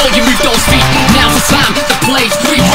before you move those feet. Now's the time, to play free.